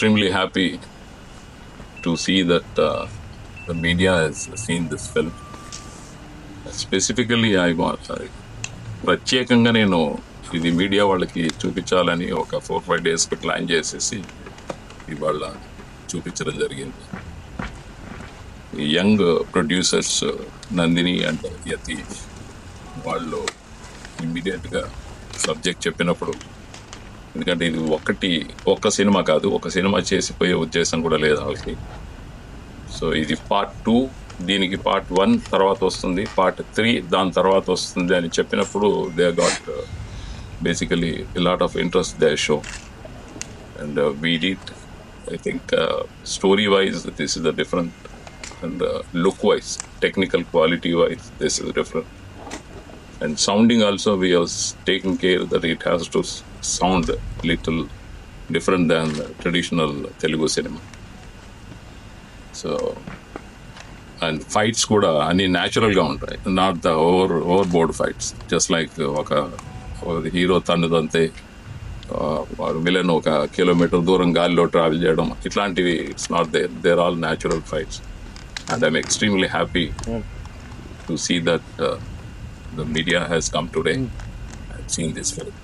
extremely happy to see that uh, the media has seen this film. Specifically I ప్రత్యేకంగా నేను ఇది media వాళ్ళకి చూపించాలని ఒక ఫోర్ ఫైవ్ డేస్కి ప్లాన్ చేసేసి ఇవాళ చూపించడం జరిగింది young producers Nandini and Yatish వాళ్ళు ఇమ్మీడియట్గా సబ్జెక్ట్ చెప్పినప్పుడు ఎందుకంటే ఇది ఒక్కటి ఒక్క సినిమా కాదు ఒక సినిమా చేసిపోయే ఉద్దేశం కూడా లేదు వాళ్ళకి. సో ఇది పార్ట్ టూ దీనికి పార్ట్ వన్ తర్వాత వస్తుంది పార్ట్ త్రీ దాని తర్వాత వస్తుంది అని చెప్పినప్పుడు they got basically lot of interest they show. And we did I think story wise this is the different and look wise technical quality wise this is different and sounding also we have taken care that it has to s- sound little different than traditional Telugu cinema. So and fights కూడా అన్ని న్యాచురల్గా ఉంటాయి. Not the over over board fights just like ఒక hero తన్నుదంతే villain ఒక kilometre దూరం గాలిలో travel చేయడం ఇట్లాంటివి it's not there there all natural fights and I'm extremely happy to see that the media has come today and seen this film.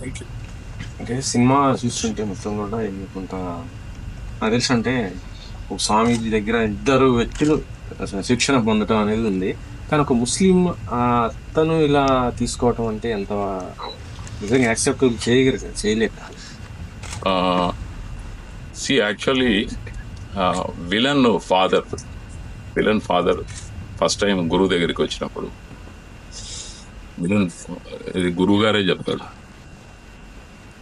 Thank you. అంటే cinema చూస్తుంటే మొత్తం కూడా ఇది కొంత నాకు తెలుసు అంటే ఒక స్వామీజీ దగ్గర ఇద్దరు వ్యక్తులు శిక్షణ పొందడం అనేది ఉంది కానీ ఒక ముస్లిం అతను ఇలా తీసుకోవటం అంటే ఎంత నిజంగా యాక్సెప్ట్ చేయగలరు చేయలేక see, actually, uh, villain father, villain father, first time గురువు దగ్గరికి వచ్చినప్పుడు విలన్ గురువు గారే చెప్తాడు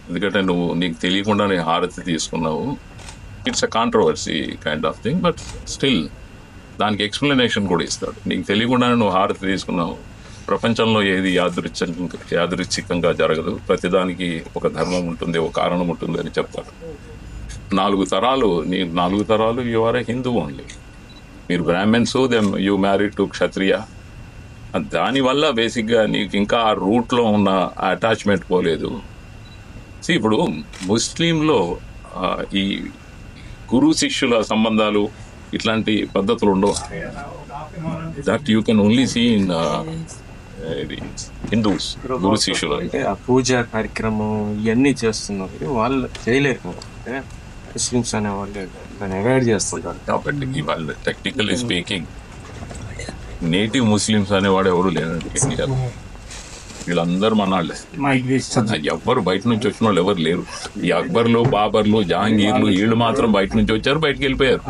ఎందుకంటే నువ్వు నీకు తెలియకుండానే హారతి తీసుకున్నావు. It's a controversy kind of thing but still దానికి ఎక్స్ప్లెనేషన్ కూడా ఇస్తాడు. నీకు తెలియకుండానే నువ్వు హారతి తీసుకున్నావు. ప్రపంచంలో ఏది యాదృచ్ఛం యాదృచ్ఛికంగా జరగదు. ప్రతిదానికి ఒక ధర్మం ఉంటుంది ఒక కారణం ఉంటుంది అని చెప్తాడు. నాలుగు తరాలు నీ నాలుగు తరాలు you are a Hindu only మీరు Brahmins them you married to Kshatriya. దానివల్ల బేసిక్గా నీకు ఇంకా ఆ రూట్లో ఉన్న అటాచ్మెంట్ పోలేదు. See, ఇప్పుడు ముస్లింలో ఈ గురు శిష్యుల సంబంధాలు ఇట్లాంటి పద్ధతులు ఉండవు. That you can only see in Hindus గురు శిష్యులు. అంటే ఆ పూజ కార్యక్రమం ఇవన్నీ చేస్తున్నారు వాళ్ళు చేయలేరు. ముస్లిమ్స్ అనే వాళ్ళు దాన్ని అవాయిడ్ చేస్తుంటారు. కాబట్టి ఇవాళ టెక్నికల్లీ స్పీకింగ్ నేటివ్ ముస్లిమ్స్ అనేవాడు ఎవరు లేరండి ఇండియాలో వీళ్ళందరూ మనాళ్ళే ఎవ్వరు బయట నుంచి వచ్చిన వాళ్ళు ఎవరు లేరు. ఈ అక్బర్లు బాబర్లు జహాంగీర్లు వీళ్ళు మాత్రం బయట నుంచి వచ్చారు బయటకు వెళ్ళిపోయారు.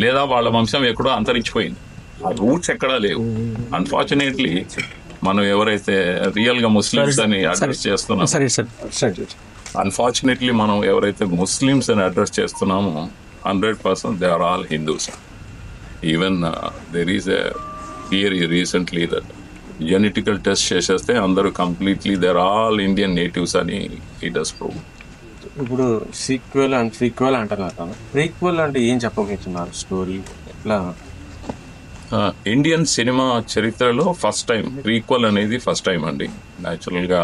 లేదా వాళ్ళ వంశం ఎక్కడో అంతరించిపోయింది. ఆ రూట్స్ ఎక్కడా లేవు. అన్ఫార్చునేట్లీ మనం ఎవరైతే రియల్గా ముస్లిమ్స్ అని అడ్రస్ చేస్తున్నాం సరే సార్ సరే అన్ఫార్చునేట్లీ మనం ఎవరైతే ముస్లిమ్స్ అని అడ్రస్ చేస్తున్నామో hundred percent they are all Hindus even there is a theory recently that genetical test చేసేస్తే అందరూ completely they're all Indian natives అని ఇట్ డస్ ప్రూవ్ ఇప్పుడు సీక్వెల్ అండ్ సీక్వెల్ అంటున్నారు ప్రీక్వెల్ అంటే ఏం చెప్పబోతున్నారు? స్టోరీ ఎట్లా? ఇండియన్ సినిమా చరిత్రలో ఫస్ట్ టైం ప్రీక్వల్ అనేది ఫస్ట్ టైం అండి. న్యాచురల్గా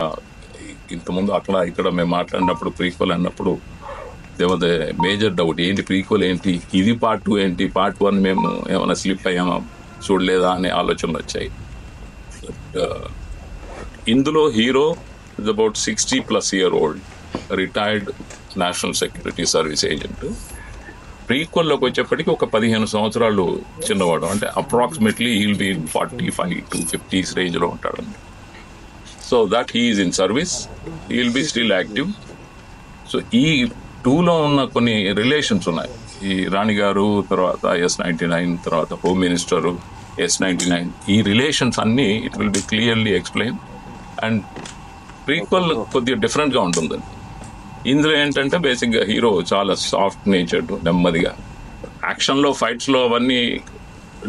ఇంతకుముందు అక్కడ ఇక్కడ మేము మాట్లాడినప్పుడు ప్రీక్వల్ అన్నప్పుడు దేవద మేజర్ డౌట్ ఏంటి ప్రీక్వల్ ఏంటి ఇది పార్ట్ టూ ఏంటి పార్ట్ వన్ మేము ఏమైనా స్లిప్ అయ్యామా? చూడలేదా అనే ఆలోచనలు వచ్చాయి. Uh, ఇందులో hero is about sixty plus year old retired national security service agent ప్రీక్వల్లోకి వచ్చేప్పటికి ఒక పదిహేను సంవత్సరాలు చిన్నవాడు. అంటే approximately he'll be forty five to fifties రేంజ్లో ఉంటాడండి. So that he's in service he'll be still active so ఈ టూలో ఉన్న కొన్ని రిలేషన్స్ ఉన్నాయి. ఈ రాణి గారు తర్వాత ఎస్ నైంటీ నైన్ తర్వాత home minister S ninety nine ఈ రిలేషన్స్ అన్నీ it will be clearly explain and prequel కొద్దిగా డిఫరెంట్గా ఉంటుందండి. ఇందులో ఏంటంటే బేసిక్గా హీరో చాలా సాఫ్ట్ నేచర్డ్ నెమ్మదిగా. యాక్షన్లో ఫైట్స్లో అవన్నీ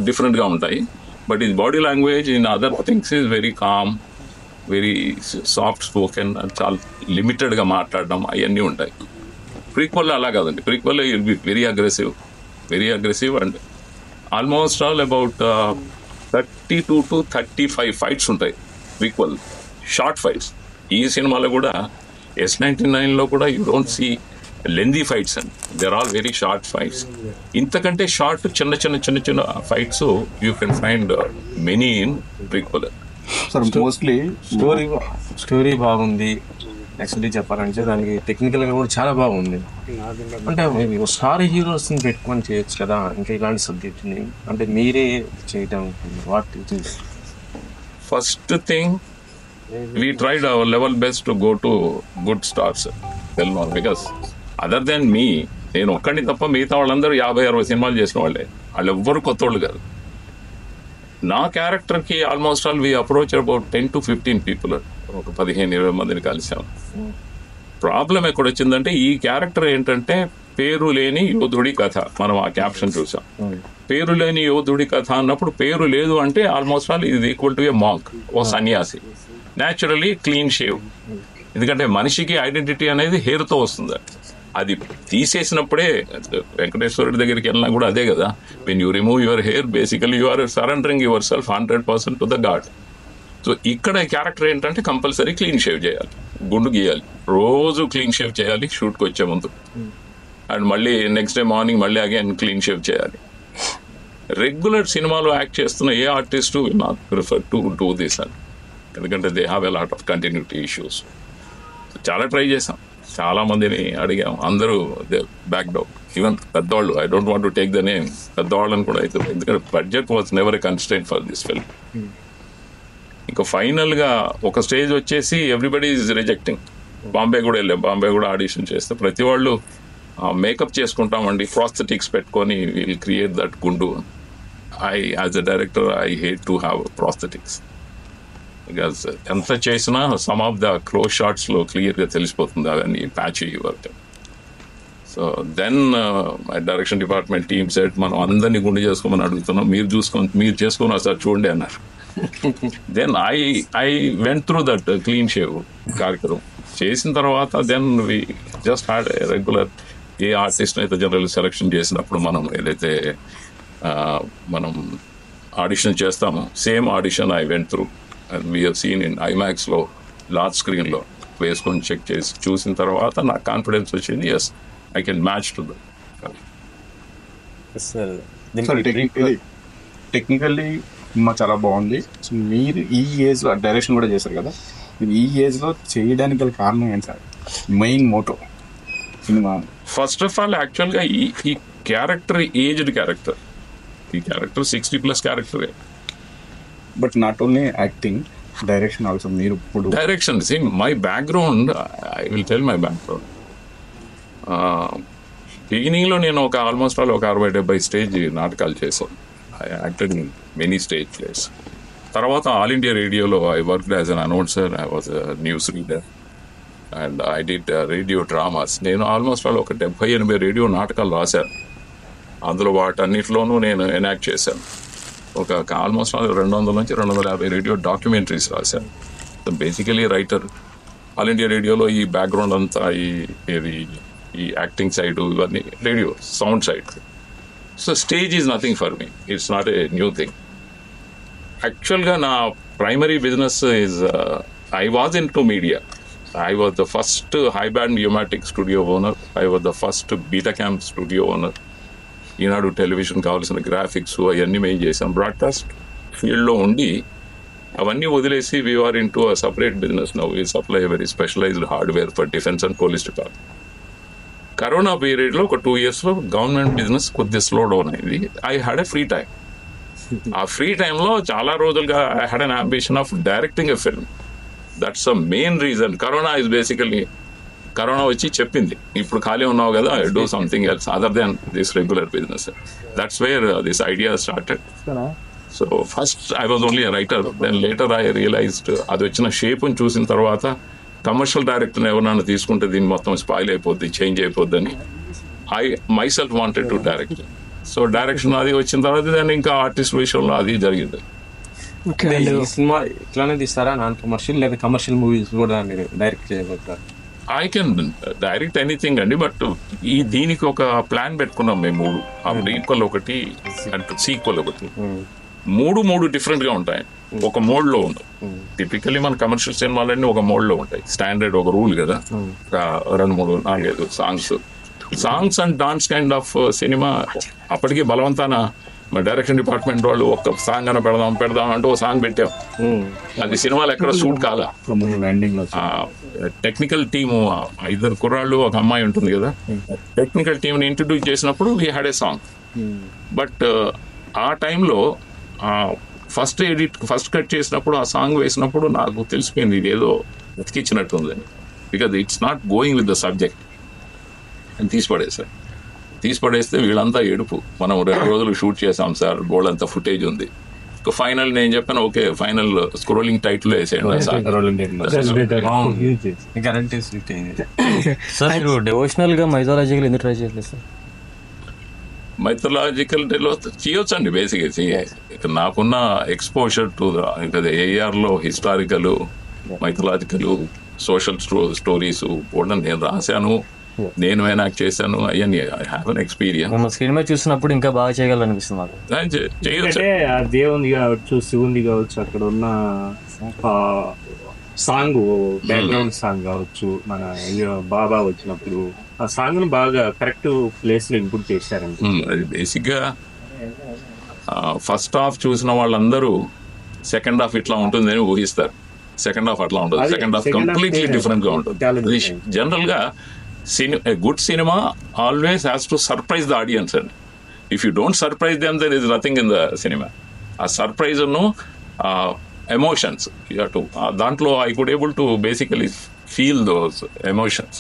డిఫరెంట్గా ఉంటాయి. బట్ ఈ body language in other things is very calm very soft spoken చాలా లిమిటెడ్గా మాట్లాడడం అవన్నీ ఉంటాయి. ప్రీక్వల్ అలా కాదండి. Prequel will be very aggressive very aggressive and almost all about thirty two to thirty five fights ఉంటాయి. ప్రీక్వల్ షార్ట్ ఫైట్స్ ఈ సినిమాలో కూడా ఎస్ నైంటీ నైన్లో కూడా you don't see lengthy fights అండి they're all very short fights ఇంతకంటే short చిన్న చిన్న చిన్న చిన్న fights you can find many in prequel sir mostly story story బాగుంది. యాక్చువల్లీ చెప్పాలంటే దానికి టెక్నికల్గా కూడా చాలా బాగుంది. అంటే మీరు స్టార్ హీరోస్ని పెట్టుకొని చేయొచ్చు కదా ఇంకా ఇలాంటి సబ్జెక్ట్ని అంటే మీరే చేయటం what it is first thing we tried our level best to go to good stars well known because other then me నేను ఒక్కడిని తప్ప మిగతా వాళ్ళందరూ యాభై అరవై సినిమాలు చేసిన వాళ్ళే వాళ్ళు ఎవ్వరు కొత్త వాళ్ళు కాదు. నా క్యారెక్టర్కి almost all we approach about ten to fifteen people ఒక పదిహేను ఇరవై మందిని కలిసాం ప్రాబ్లం ఎక్కడ వచ్చిందంటే ఈ క్యారెక్టర్ ఏంటంటే పేరు లేని యోధుడి కథ. మనం ఆ క్యాప్షన్ చూసాం. పేరు లేని యోధుడి కథ అన్నప్పుడు పేరు లేదు అంటే ఆల్మోస్ట్ ఆల్ ఇది ఈక్వల్ టు ఏ మాంక్ ఓ సన్యాసి. న్యాచురలీ క్లీన్ షేవ్ ఎందుకంటే మనిషికి ఐడెంటిటీ అనేది హెయిర్తో వస్తుంది. అది తీసేసినప్పుడే వెంకటేశ్వరుడి దగ్గరికి వెళ్ళినా కూడా అదే కదా. When you remove your hair basically you are surrendering yourself hundred percent to the god so ఇక్కడ క్యారెక్టర్ ఏంటంటే కంపల్సరీ క్లీన్ షేవ్ చేయాలి. గుండు గీయాలి. రోజు క్లీన్ షేవ్ చేయాలి షూట్కి వచ్చే ముందు. అండ్ మళ్ళీ నెక్స్ట్ డే మార్నింగ్ మళ్ళీ అగైన్ క్లీన్ షేవ్ చేయాలి. రెగ్యులర్ సినిమాలో యాక్ట్ చేస్తున్న a artist will not prefer to do this అని. ఎందుకంటే they have a lot of continuity issues చాలా ట్రై చేసాం చాలా మందిని అడిగాం. అందరూ బ్యాక్ డౌన్ ఈవెన్ పెద్దవాళ్ళు I don't want to take the name పెద్దవాళ్ళని కూడా అయితే ఎందుకంటే budget was never a constant for this film ఇంకా ఫైనల్గా ఒక స్టేజ్ వచ్చేసి ఎవ్రీబడి ఈజ్ రిజెక్టింగ్. బాంబే కూడా వెళ్ళాం. బాంబే కూడా ఆడిషన్ చేస్తే ప్రతి వాళ్ళు మేకప్ చేసుకుంటామండి. ప్రాస్థెటిక్స్ పెట్టుకొని విల్ క్రియేట్ దట్ గుండు. I as a director I hate to have prosthetics because ఎంత చేసినా సమ్ ఆఫ్ ద క్లోజ్ షార్ట్స్లో క్లియర్గా తెలిసిపోతుంది అవన్నీ patch work. So then my direction department team set మనం అందరినీ గుండె చేసుకోమని అడుగుతున్నాం. మీరు చూసుకొని మీరు చేసుకుని సార్ చూడండి అన్నారు. Then I I went through that clean shave కార్యక్రమం. చేసిన తర్వాత then we just had regular a artist అయితే జనరల్ సెలెక్షన్ చేసినప్పుడు మనం ఏదైతే ఆ, మనం ఆడిషన్ చేస్తామో same audition I went through and we're seen in ఐమాక్స్లో large స్క్రీన్లో వేసుకొని చెక్ చేసి చూసిన తర్వాత నాకు కాన్ఫిడెన్స్ వచ్చింది. Yes I can match to technically cinema చాలా బాగుంది. సో మీరు ఈ ఏజ్లో డైరెక్షన్ కూడా చేశారు కదా? మీరు ఈ ఏజ్లో చేయడానికి గల కారణం ఏంటి sir? Main motto cinema. First of all యాక్చువల్గా ఈ ఈ క్యారెక్టర్ ఏజ్డ్ క్యారెక్టర్ ఈ character sixty plus క్యారెక్టరే but not only acting direction also మీరు ఇప్పుడు direction see my background I will tell my background బిగినింగ్లో నేను ఒక ఆల్మోస్ట్ ఆల్ ఒక అరవై డెబ్బై స్టేజ్ నాటకాలు చేశాను. I acted in many stage plays తర్వాత ఆల్ ఇండియా రేడియోలో I work as an announcer I was news reader and I did radio dramas నేను ఆల్మోస్ట్ ఆల్ ఒక డెబ్బై ఎనభై రేడియో నాటకాలు రాశాను. అందులో వాటన్నిటిలోనూ నేను ఎనాక్ట్ చేశాను. ఒక ఆల్మోస్ట్ రెండు వందల నుంచి రెండు వందల యాభై రేడియో డాక్యుమెంటరీస్ రాశాను. బేసికలీ రైటర్ ఆల్ ఇండియా రేడియోలో ఈ బ్యాక్గ్రౌండ్ అంతా ఈ ఇది ఈ యాక్టింగ్ సైడ్ ఇవన్నీ radio sound side so stage is nothing for me it's not a new thing యాక్చువల్గా నా primary business is I was into media I was the first high band U-matic studio owner I was the first Betacam studio owner Eenadu television కావాల్సిన graphics అవన్నీ మేము చేసాం broadcast ఫీల్డ్లో ఉండి అవన్నీ వదిలేసి we're into a separate business now we supply very specialised hardware for defence and police department corona పీరియడ్లో ఒక టూ ఇయర్స్లో గవర్నమెంట్ బిజినెస్ కొద్దిగా స్లో డౌన్ అయింది. I had a free time ఆ ఫ్రీ టైంలో చాలా రోజులుగా I had an ambition of directing a film that's a main reason corona is basically corona వచ్చి చెప్పింది. ఇప్పుడు ఖాళీ ఉన్నావు కదా do something else other than this regular business that's where this idea started so first I was only writer then later I realised అది వచ్చిన షేప్ని చూసిన తర్వాత కమర్షియల్ డైరెక్టర్ ఎవరన్నా తీసుకుంటే దీన్ని మొత్తం స్పాయిల్ అయిపోద్ది చేంజ్ అయిపోద్ది అని I myself wanted to direct so direction అది వచ్చిన తర్వాత దాన్ని ఇంకా ఆర్టిస్ట్ విషయంలో అది జరిగింది. అంటే ఈ సినిమా ఇట్లానే తీస్తారా? నాన్ కమర్షియల్ లేదా కమర్షియల్ మూవీస్ కూడా డైరెక్ట్ చేయబోతారు ఐ కెన్ డైరెక్ట్ ఎనీథింగ్ అండి బట్ ఈ దీనికి ఒక ప్లాన్ పెట్టుకున్నాం మేము మూడు. ఆ ఈక్వల్ ఒకటి అండ్ సీక్వల్ ఒకటి. మూడు మూడు డిఫరెంట్గా ఉంటాయి. ఒక మోడ్లో ఉంది టిపికల్లీ మన కమర్షియల్ సినిమాలన్నీ ఒక మోడ్లో ఉంటాయి. స్టాండర్డ్ ఒక రూల్ కదా. రెండు మూడు నాలుగైదు songs songs and dance kind of cinema అప్పటికి బలవంతాన మా డైరెక్షన్ డిపార్ట్మెంట్ వాళ్ళు ఒక్క సాంగ్ అని పెడదాం పెడదాం అంటూ ఒక సాంగ్ పెట్టాం. అది సినిమాలు ఎక్కడ షూట్ కాలా. లో టెక్నికల్ టీము ఇద్దరు కుర్రాళ్ళు ఒక అమ్మాయి ఉంటుంది కదా. టెక్నికల్ టీంని ఇంట్రడ్యూస్ చేసినప్పుడు we had a song but ఆ టైంలో ఫస్ట్ ఎడిట్ ఫస్ట్ కట్ చేసినప్పుడు ఆ సాంగ్ వేసినప్పుడు నాకు తెలిసిపోయింది ఇది ఏదో వెతికిచ్చినట్టుంది because it's not going with the subject అని తీసి పడేసారు తీసి పడేస్తే వీళ్ళంతా ఏడుపు. మనం రెండు రోజులు షూట్ చేసాం సార్. బోల్డ్ అంత ఫుటేజ్ ఉంది ఫైనల్ నేను చెప్పాను ఓకే ఫైనల్ స్క్రోలింగ్ టైటిల్ వేసేయండి సార్. డెవోషనల్గా మైథాలజికల్ ఎందుకు ట్రై చేయలేదు సార్ మైథలాజికల్ చేయొచ్చండి బేసిక్గా నాకున్న ఎక్స్పోజర్ టు ఏఆర్లో హిస్టారికల్ మైథలాజికల్ సోషల్ స్టోరీస్ కూడా నేను రాశాను. నేను ఎనాక్ట్ చేశాను. అవన్నీ ఐ హ్యావ్ అన్ ఎక్స్పీరియన్స్ మీద చూసినప్పుడు ఇంకా బాగా చేయగలనిపిస్తుంది మాకు. చేయొచ్చు. అంటే ఆ దేవుంది కావచ్చు శివుంది కావచ్చు అక్కడ ఉన్న సాంగ్ బ్యాక్గ్రౌండ్ సాంగ్ కావచ్చు మన బాబా వచ్చినప్పుడు ఆ సాంగ్ను బాగా కరెక్ట్ ప్లేస్లో ఇన్పుట్ చేశారండి. ఉమ్, అది బేసిక్గా ఫస్ట్ హాఫ్ చూసిన వాళ్ళందరూ సెకండ్ హాఫ్ ఇట్లా ఉంటుందని ఊహిస్తారు. సెకండ్ హాఫ్ అట్లా ఉంటుంది సెకండ్ హాఫ్ కంప్లీట్లీ. డిఫరెంట్గా ఉంటుంది. జనరల్గా good cinema always has to surprise the audience అండి. If you don't surprise them there is nothing in the cinema. ఆ సర్ప్రైజ్ ఎమోషన్స్ టు దాంట్లో I could able to basically feel those emotions.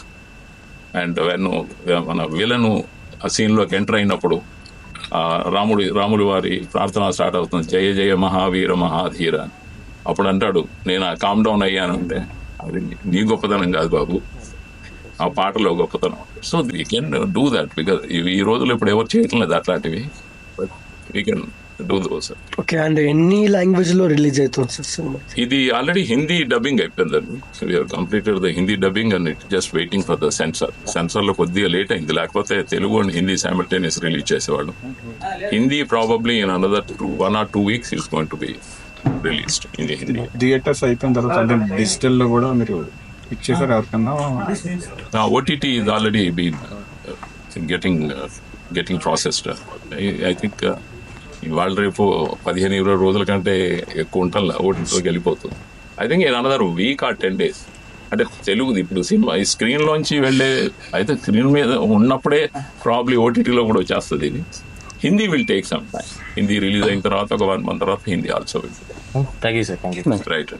And when మన villain ఆ సీన్లోకి enter అయినప్పుడు రాముడి రాముడి వారి ప్రార్థన స్టార్ట్ అవుతుంది. జయ జయ మహావీర మహాధీర అప్పుడు అంటాడు నేను ఆ కామ్ డౌన్ అయ్యానంటే అది నీ గొప్పతనం కాదు బాబు. ఆ పాటలో గొప్పతనం. So we can do that because ఈ రోజుల్లో ఇప్పుడు ఎవరు చేయట్లేదు అట్లాంటివి. But we can okay and ఎన్ని లాంగ్వేజ్లో రిలీజ్ అవుతుంది సార్ సినిమా ఇది ఆల్రెడీ హిందీ డబ్బింగ్ అయిపోయిందండి we're completed the Hindi dubbing and it just waiting for the censor సెన్సర్లో కొద్దిగా లేట్ అయింది. లేకపోతే Telugu and Hindi simultaneous release చేసేవాళ్ళు. Hindi probably in another two one or two weeks is going to be released in Hindi theatres అయిపోయిన తర్వాత అంటే డిజిటల్లో కూడా మీరు ఇచ్చేసారు ఎవరికన్నా? OTT is already been getting getting processed I think ఇవాళ రేపు పదిహేను ఇరవై రోజుల కంటే ఎక్కువ ఉంటాం ఓటీటీలోకి వెళ్ళిపోతుంది. I think in another week or ten days అంటే తెలుగుది ఇప్పుడు సినిమా ఈ స్క్రీన్ లోంచి వెళ్ళే అయితే స్క్రీన్ మీద ఉన్నప్పుడే ప్రాబ్లీ ఓటీటీలో కూడా వచ్చేస్తుంది ఇది. Hindi will take some time Hindi release అయిన తర్వాత ఒక వన్ మంత్ తర్వాత Hindi also will thank you sir right